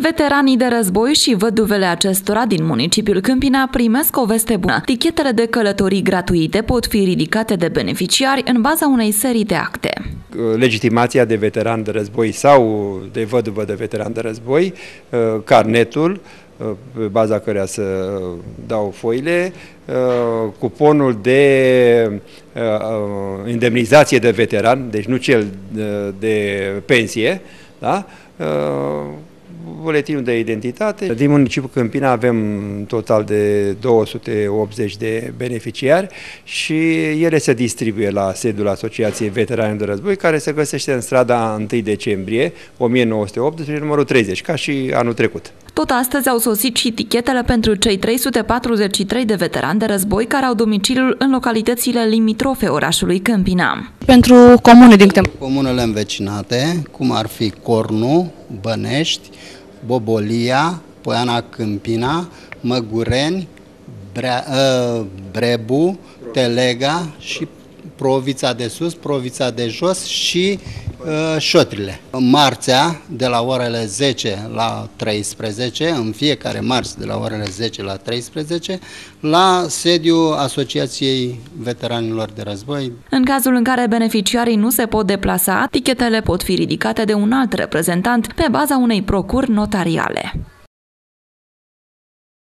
Veteranii de război și văduvele acestora din municipiul Câmpina primesc o veste bună. Tichetele de călătorii gratuite pot fi ridicate de beneficiari în baza unei serii de acte. Legitimația de veteran de război sau de văduvă de veteran de război, uh, carnetul, uh, pe baza căreia să dau foile, uh, cuponul de indemnizație de veteran, deci nu cel de pensie, da? Buletinul de identitate. Din municipiul Câmpina avem un total de 280 de beneficiari și ele se distribuie la sediul Asociației Veterani de Război, care se găsește în strada 1 decembrie 1918, numărul 30, ca și anul trecut. Tot astăzi au sosit și tichetele pentru cei 343 de veterani de război care au domiciliul în localitățile limitrofe orașului Câmpina. Pentru comune din câte... Comunele învecinate, cum ar fi Cornu, Bănești, Bobolia, Poiana Câmpina, Măgureni, Bre uh, Brebu, Telega și Provița de sus, Provița de jos și uh, șotrile. Marțea, de la orele 10 la 13, în fiecare marți de la orele 10 la 13, la sediul Asociației Veteranilor de Război. În cazul în care beneficiarii nu se pot deplasa, tichetele pot fi ridicate de un alt reprezentant pe baza unei procuri notariale.